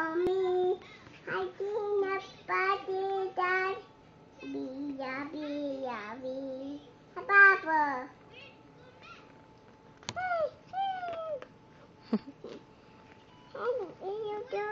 আমি হাসি না পাতে তার বিয়া বিয়া বিয়া বাবা Hey, hey.